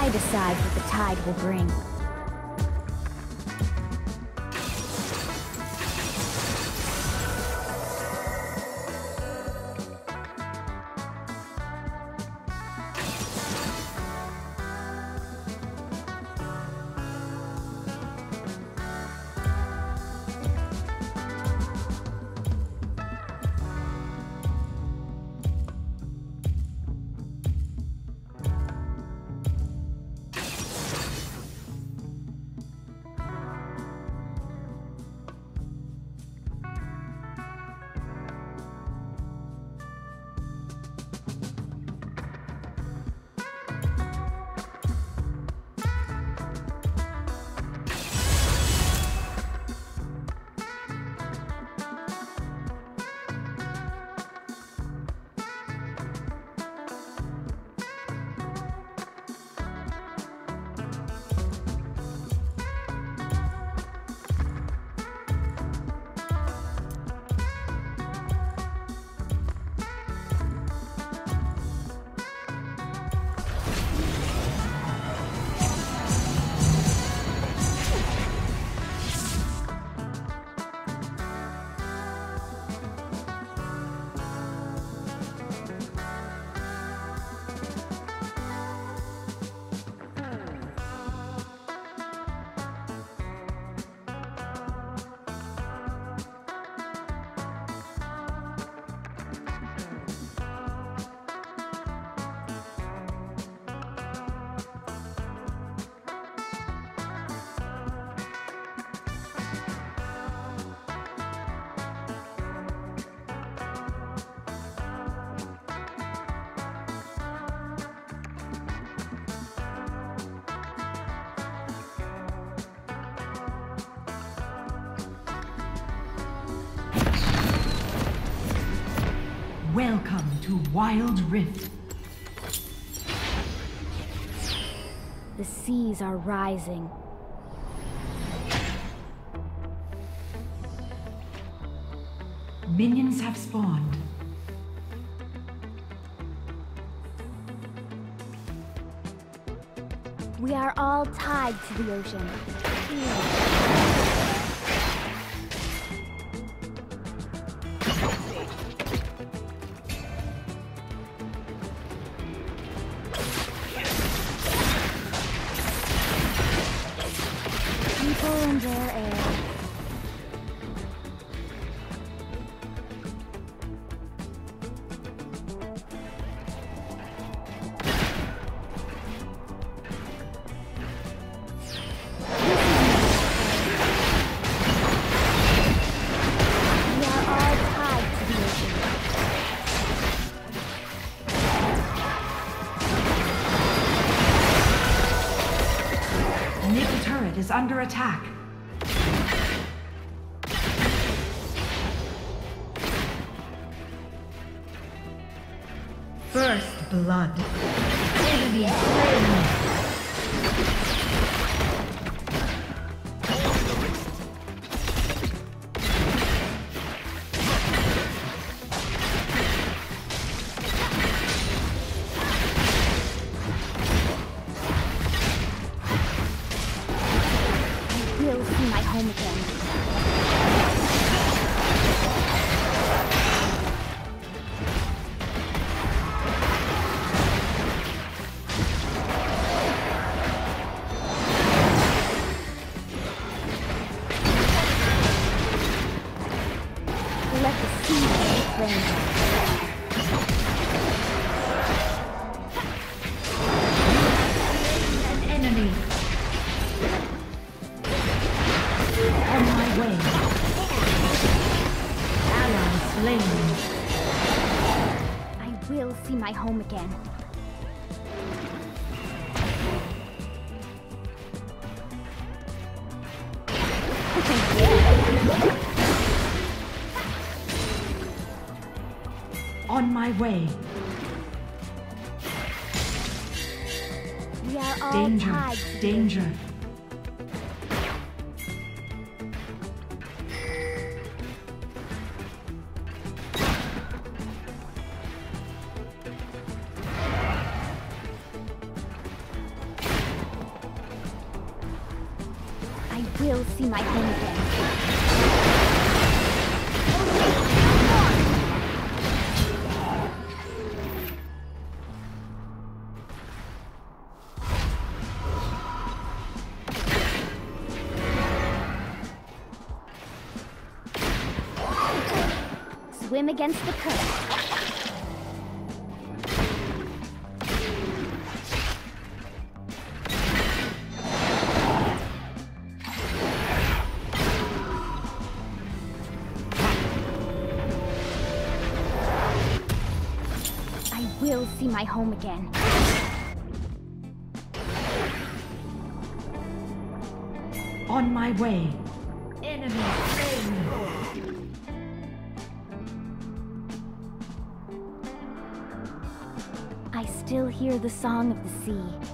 I decide what the tide will bring. Welcome to Wild Rift. The seas are rising. Minions have spawned. We are all tied to the ocean. Under attack. First blood. Enemy way. We are all danger, tied. danger. I will see my home again. against the current. I will see my home again. On my way. hear the song of the sea.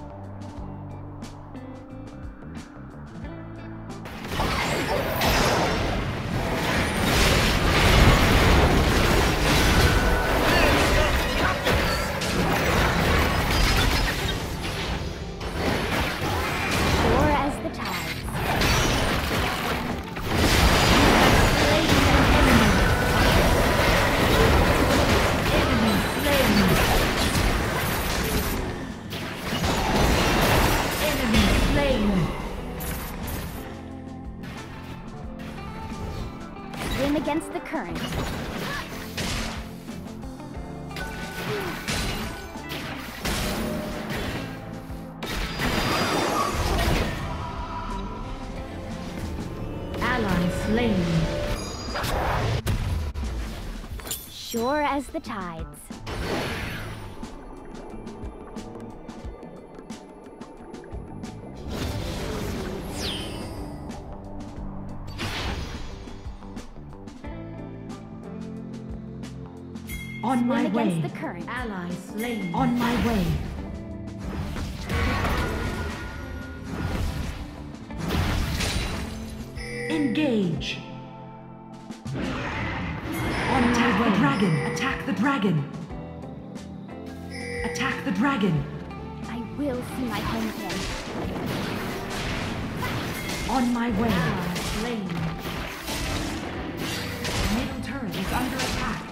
sure as the tides. On Swim my way. Allies slain. On my way. dragon. Attack the dragon. I will see my home again. On my way, slain. Middle turret is under attack.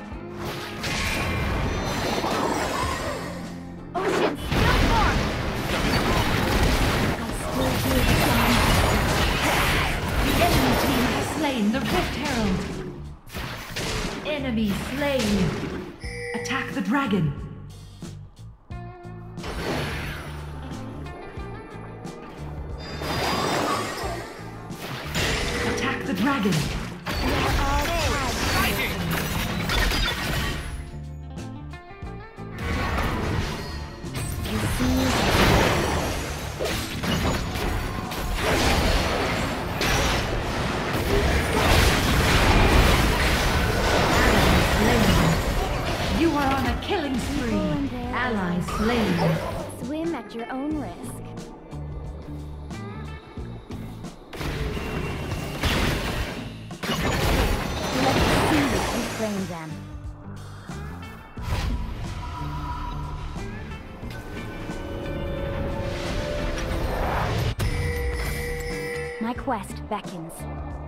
Quest beckons.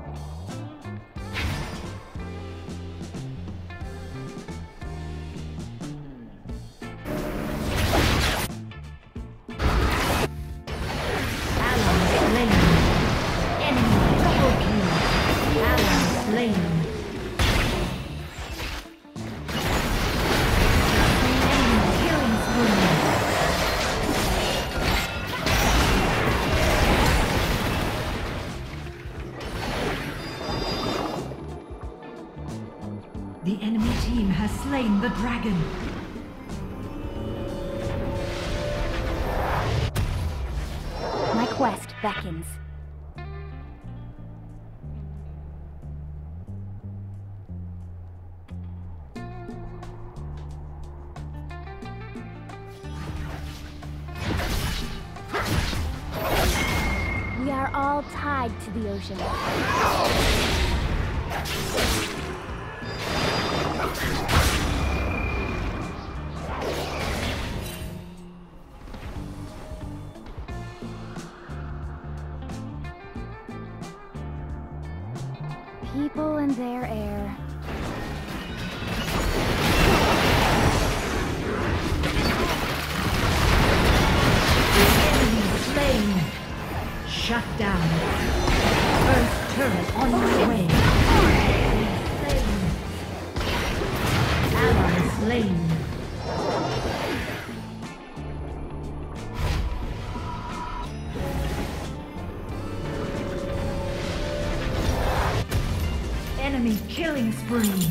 spree.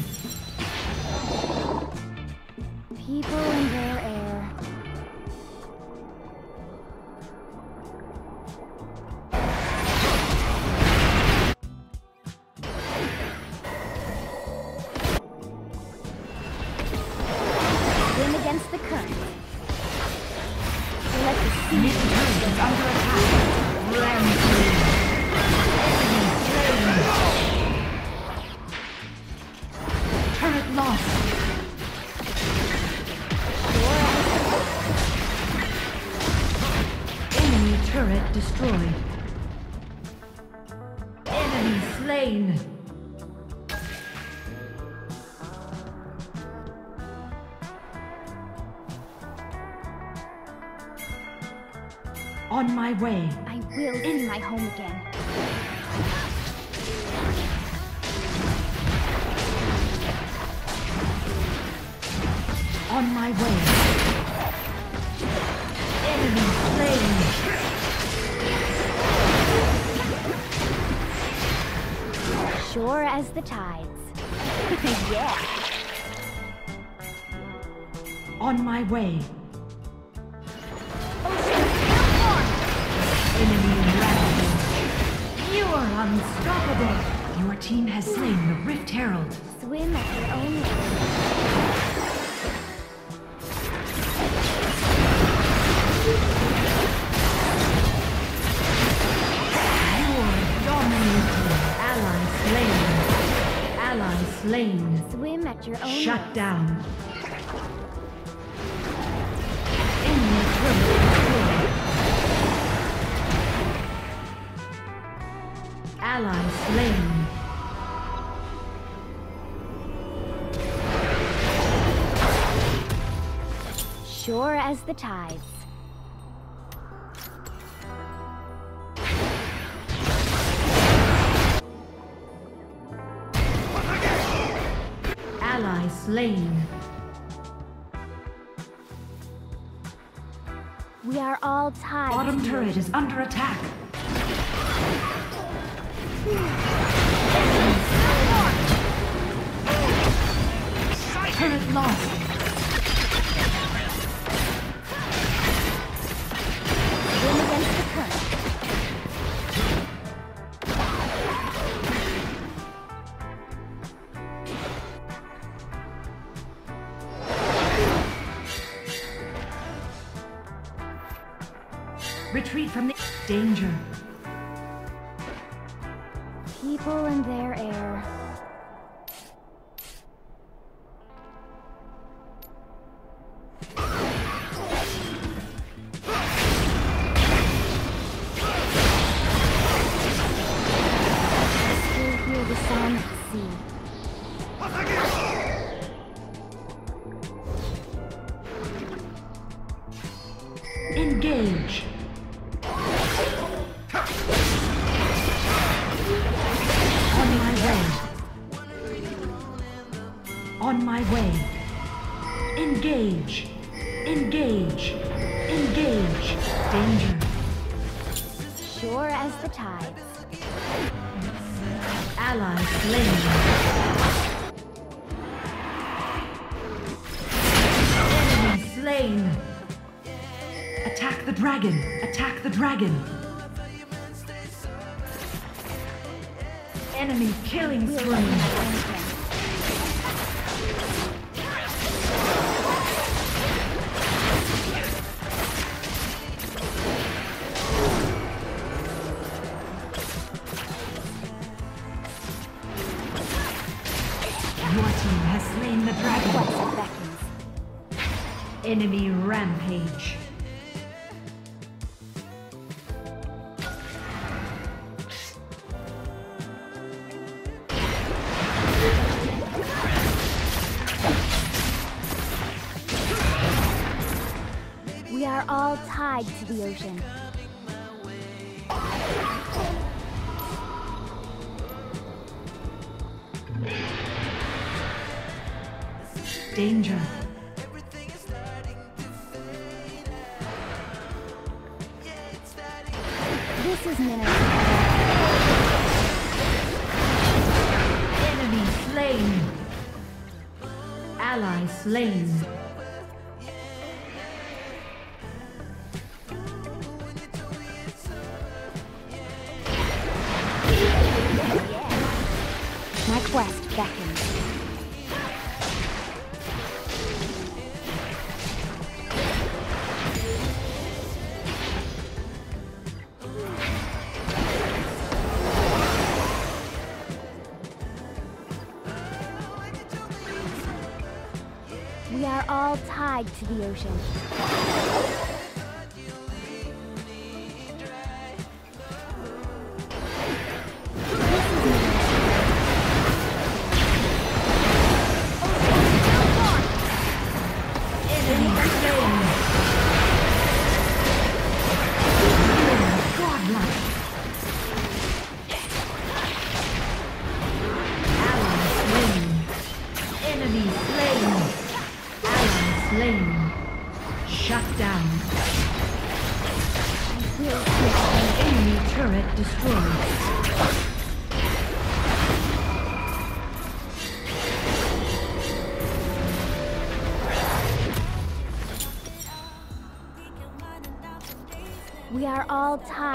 People as the tides. yeah. On my way. down. Ally slain. Sure as the tides. We are all tied. Bottom turret is under attack. turret lost. Enemy slain. Attack the dragon. Attack the dragon. Enemy killing spree. enemy rampage. ocean.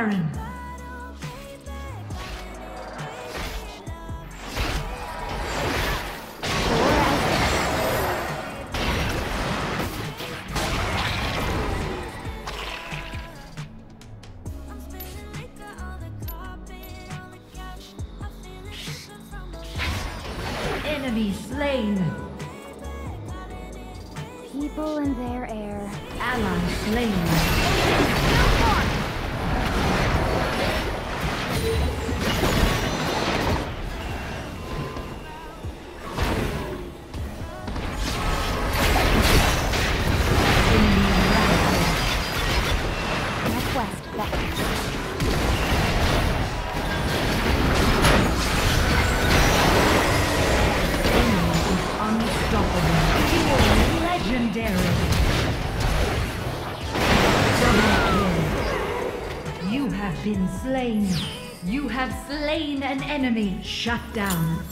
Karen. slain. You have slain an enemy. Shut down.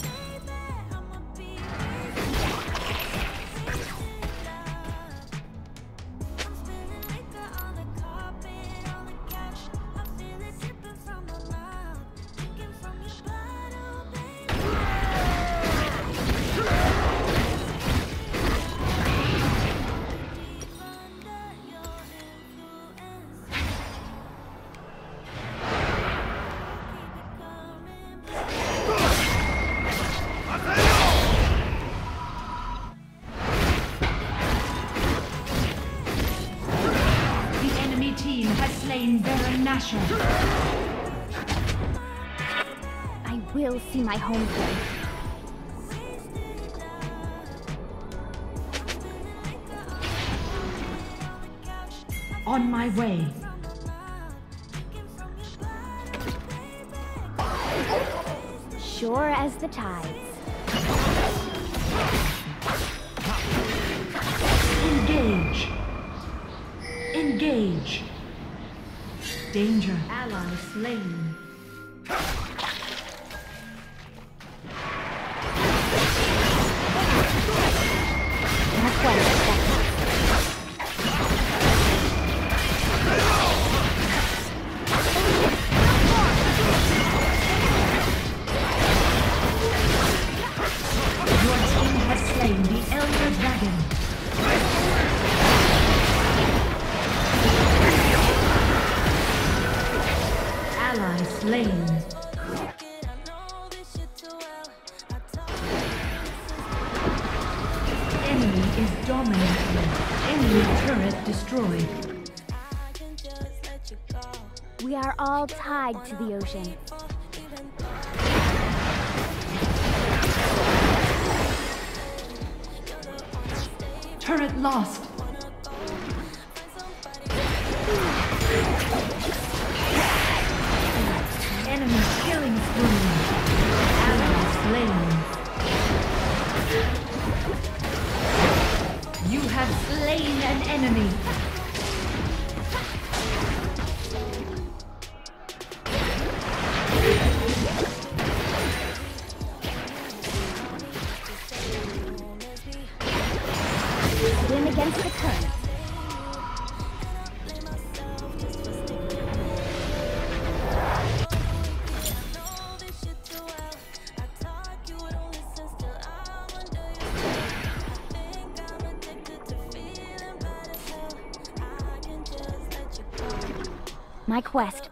Tied to the ocean.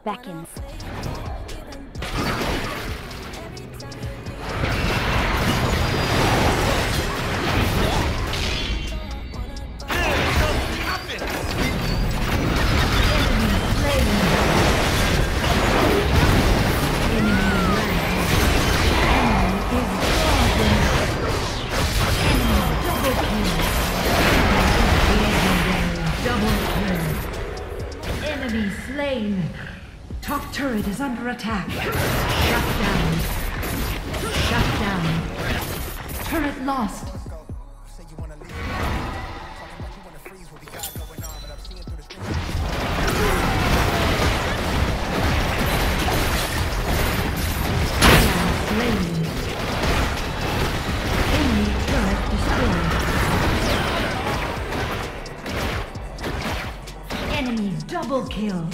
Beckons. Turret is under attack. Shut down. Shut down. Turret lost. Double kill.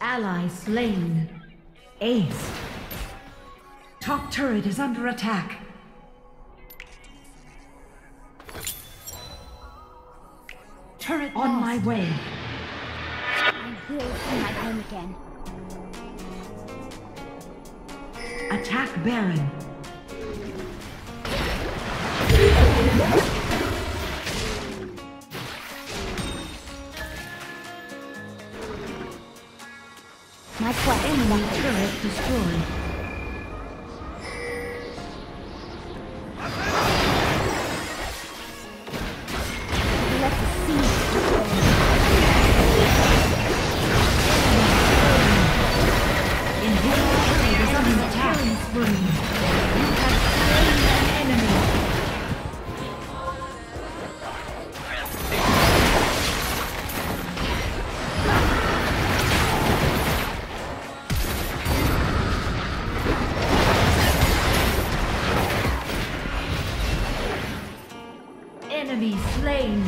Ally slain. Ace. Top turret is under attack. Turret on my way. I'm here to see my home again. Attack Baron. My quest Enemy turret destroyed. Enemy slain.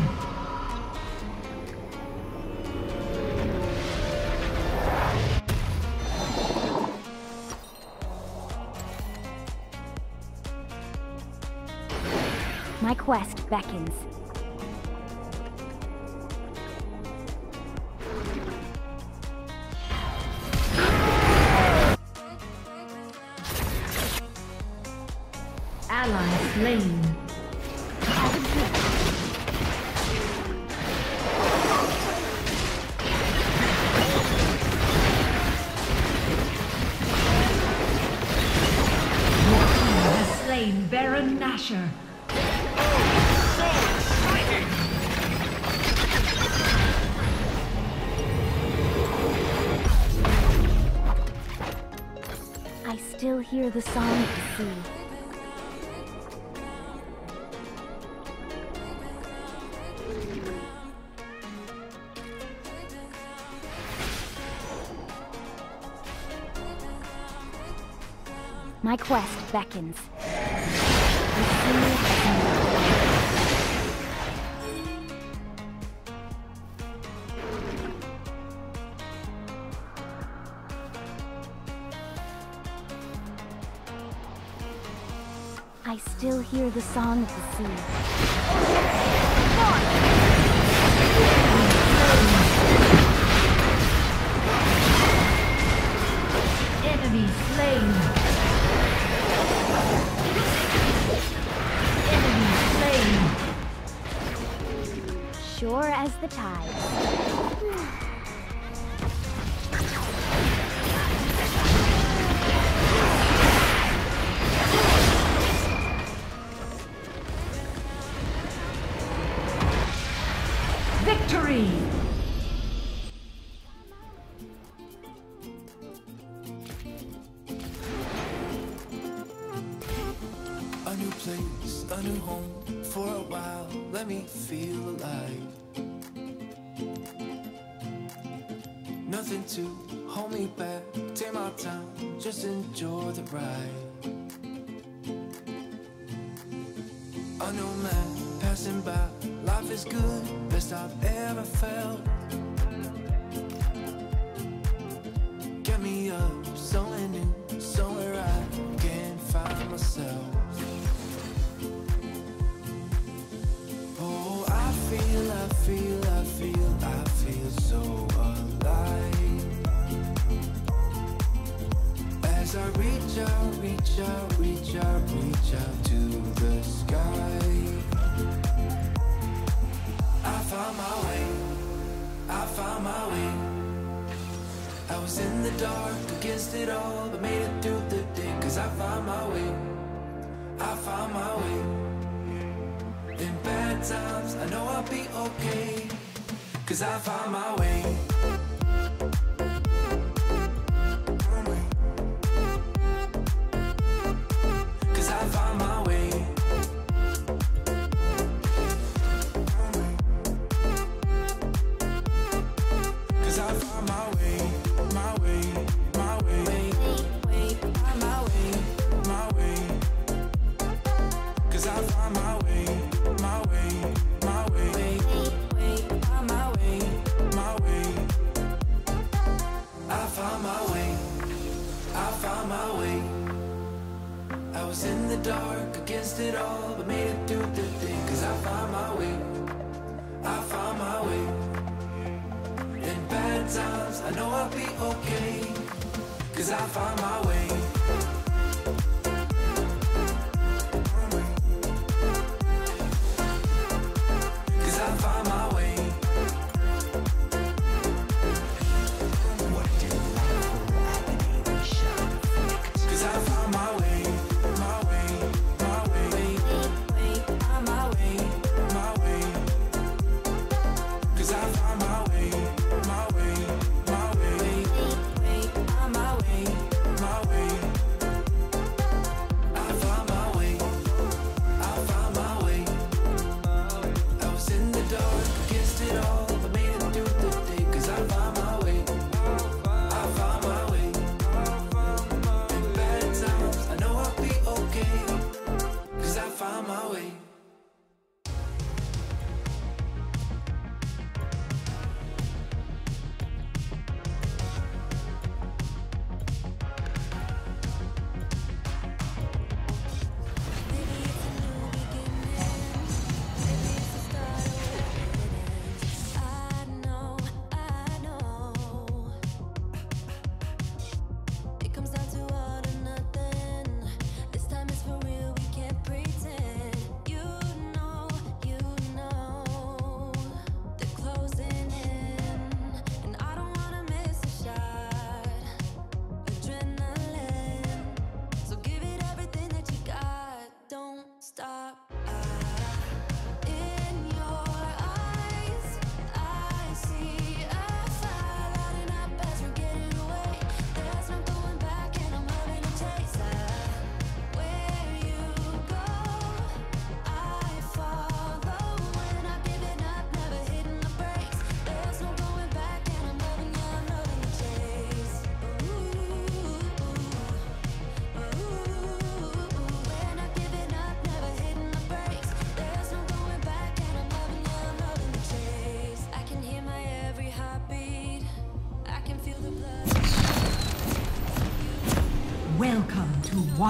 My quest beckons. Has I still hear the song of the sea. Enemy slain. the tide. fell. dark, against it all But made it through the thing Cause I find my way. I find my way. In bad times, I know I'll be okay Cause I find my way.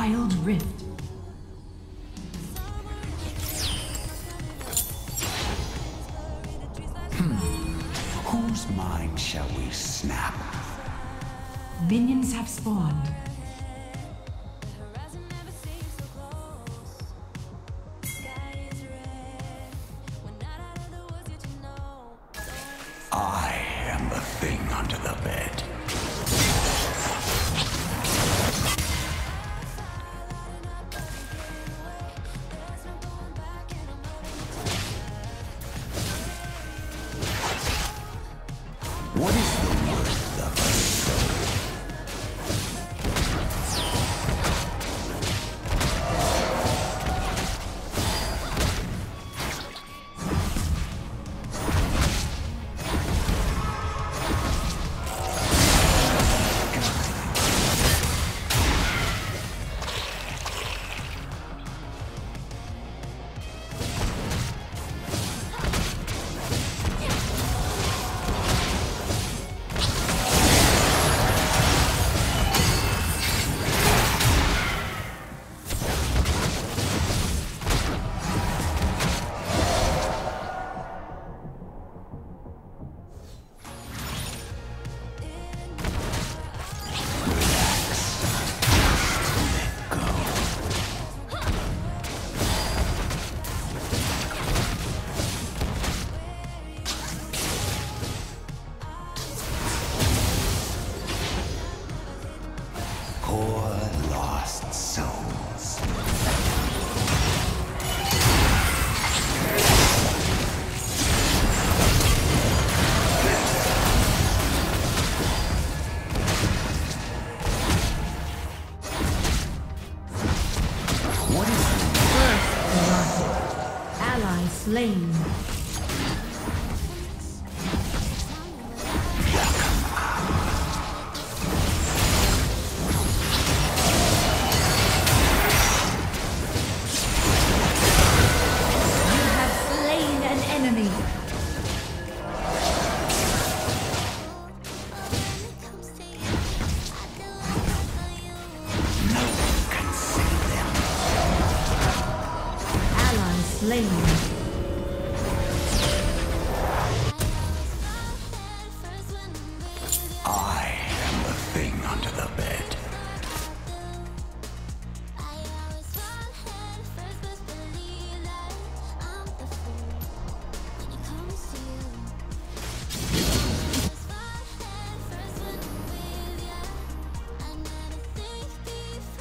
Wild Rift. Hmm. Whose mind shall we snap? Minions have spawned.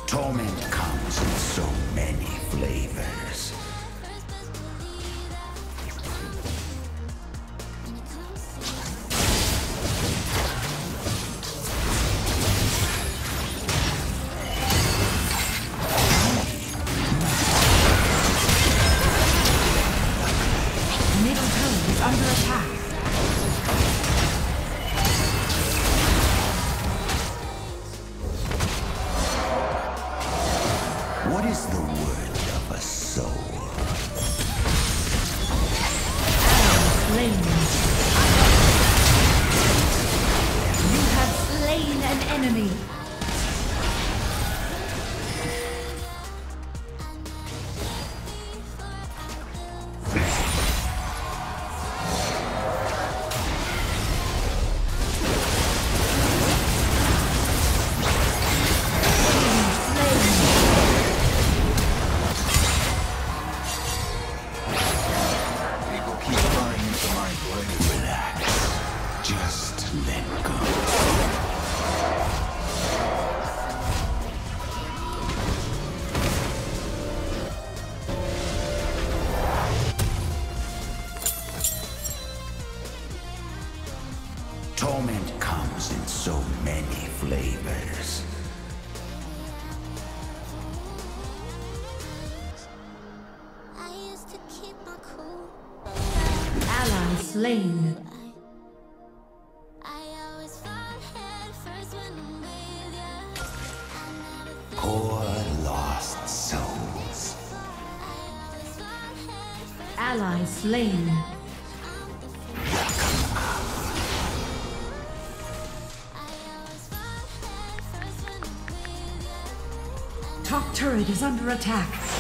Torment comes in so many flavors. ally slain. Top turret is under attack.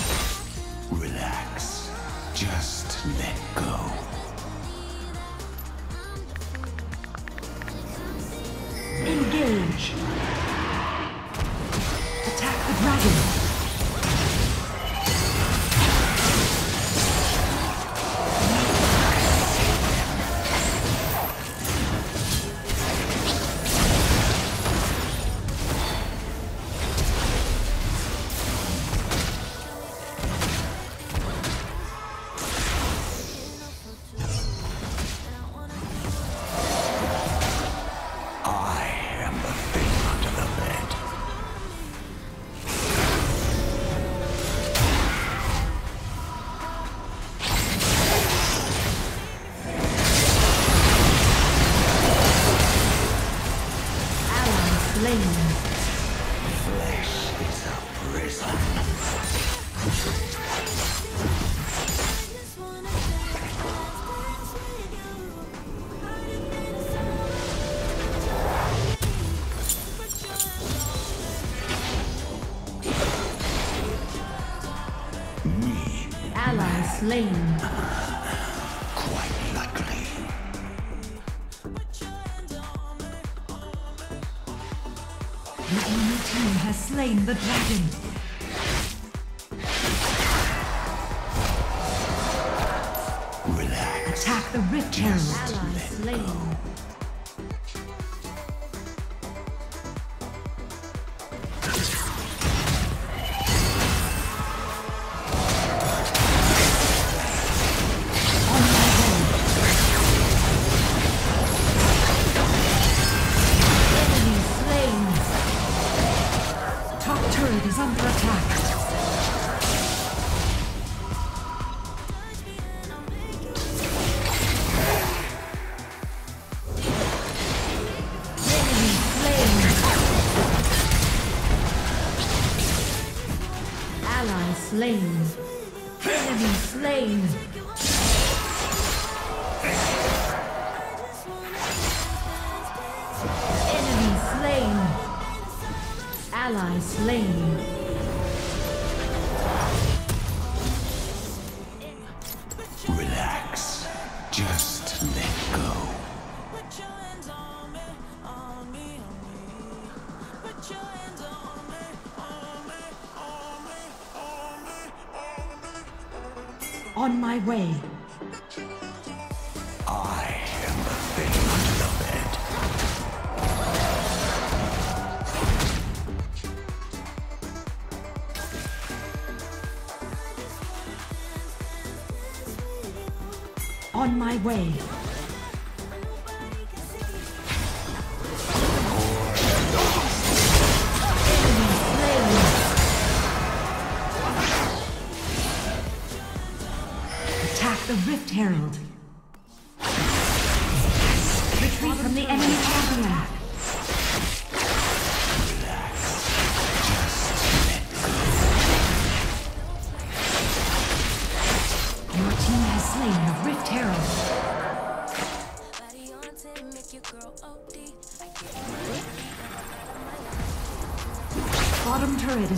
Slain. On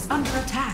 under attack.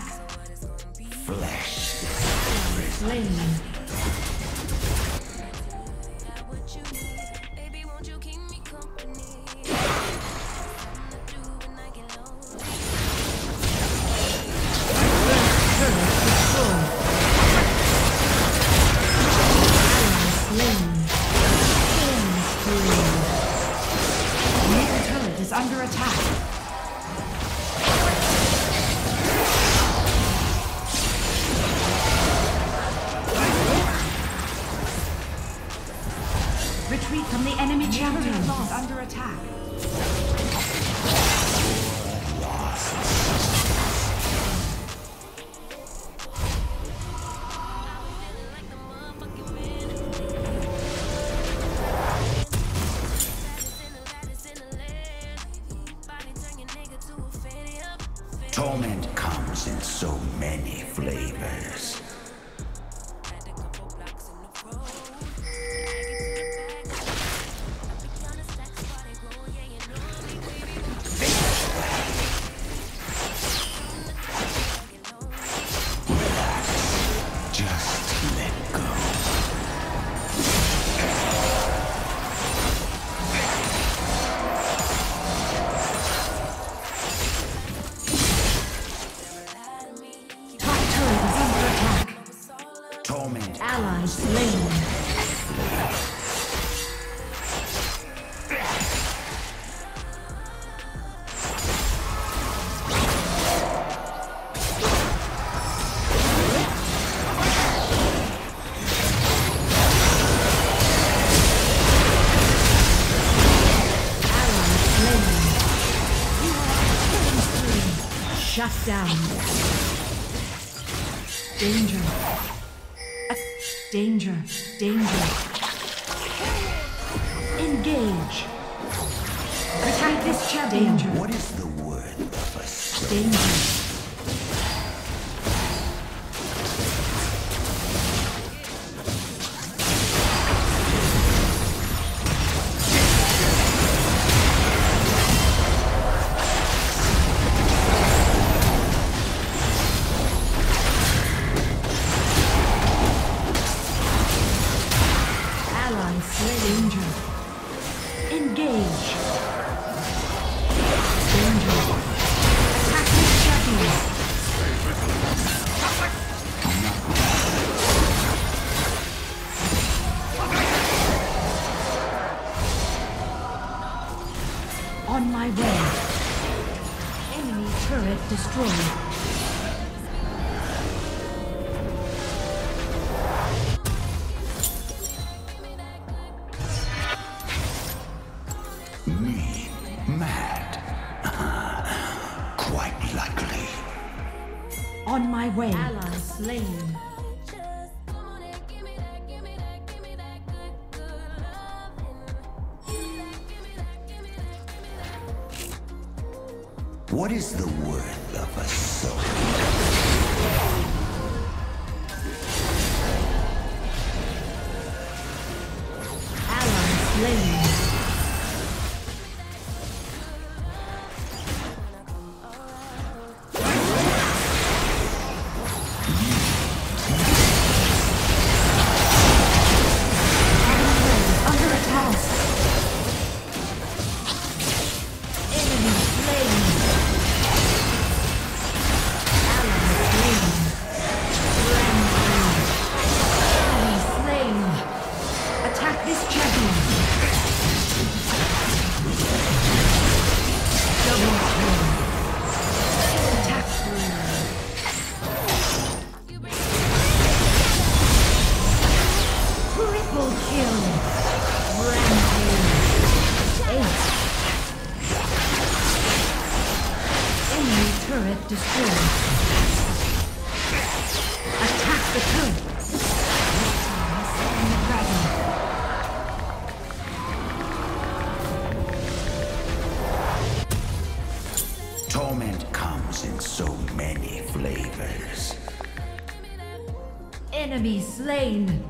slain.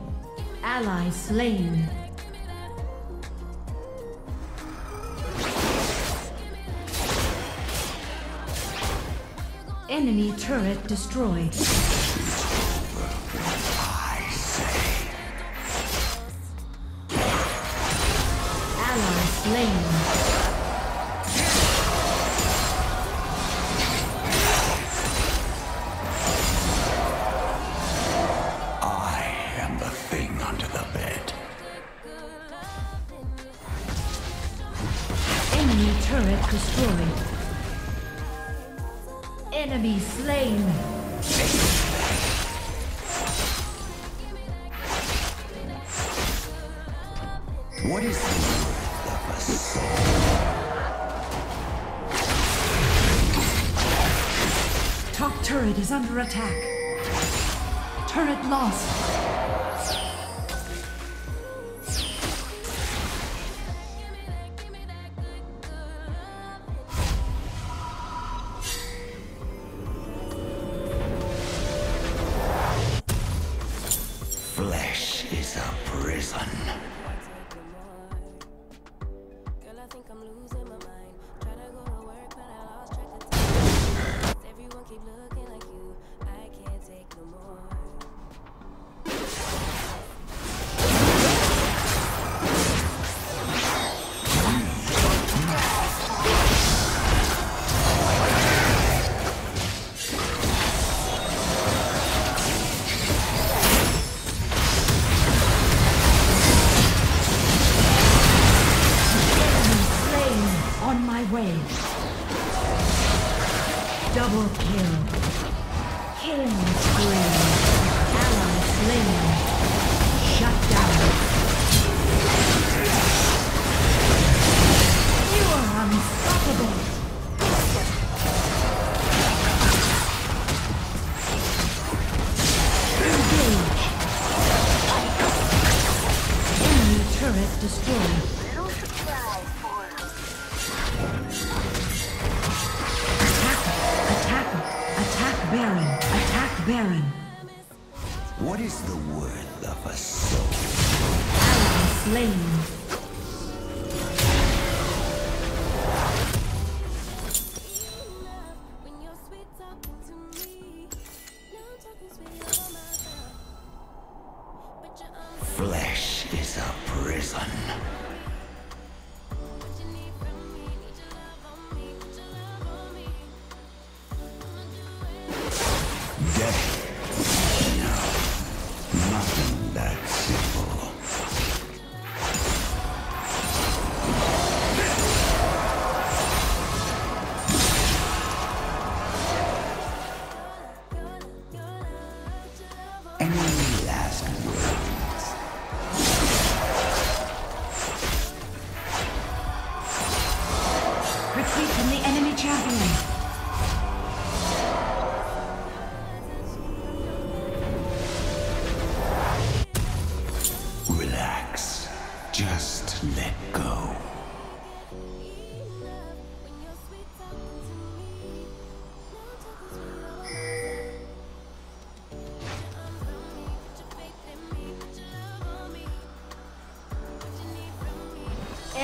Ally slain. Enemy turret destroyed. Turret destroyed. Enemy slain. What is this? Top turret is under attack. Turret lost. Baron. Attack Baron. What is the worth of a soul? Baron slain.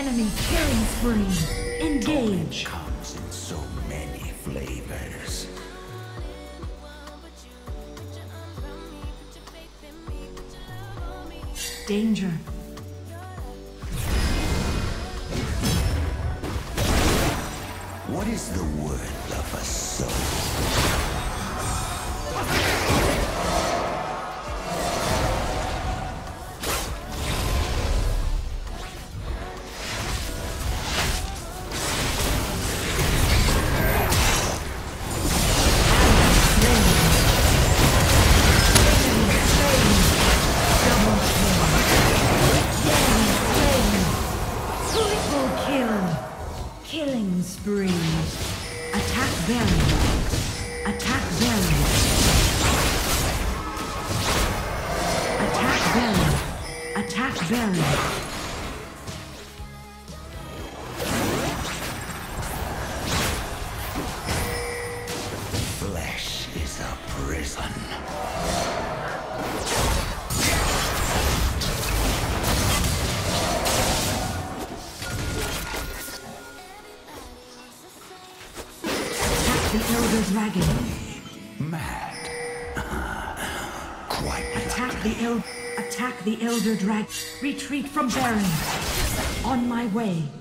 Enemy killing spree. Engage. Sanctuary. On my way.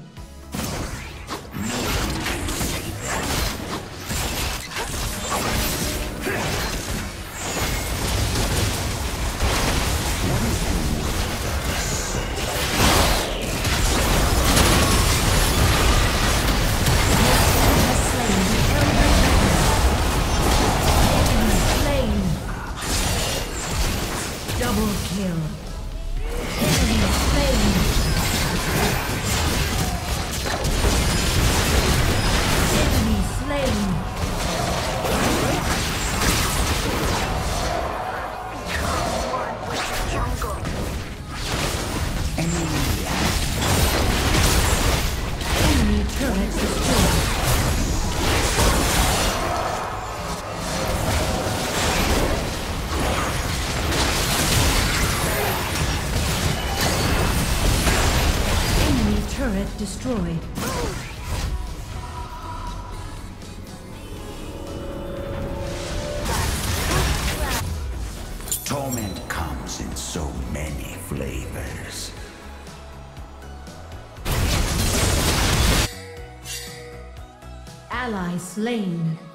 slain.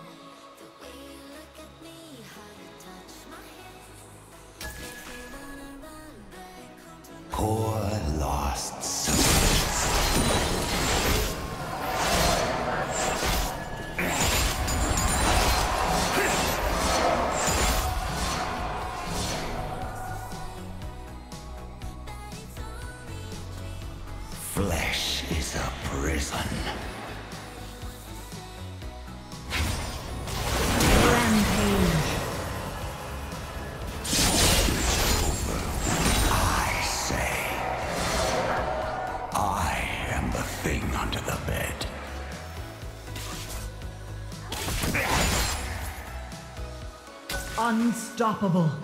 unstoppable.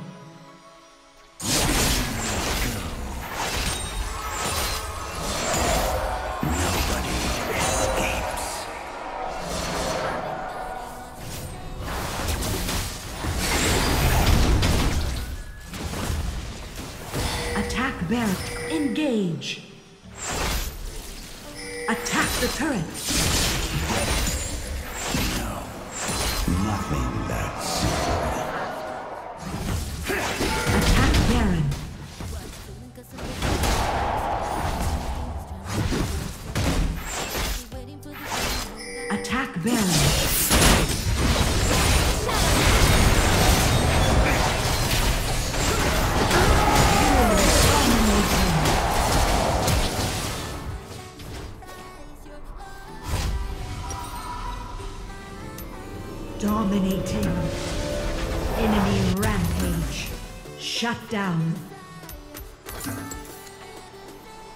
down.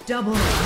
Double.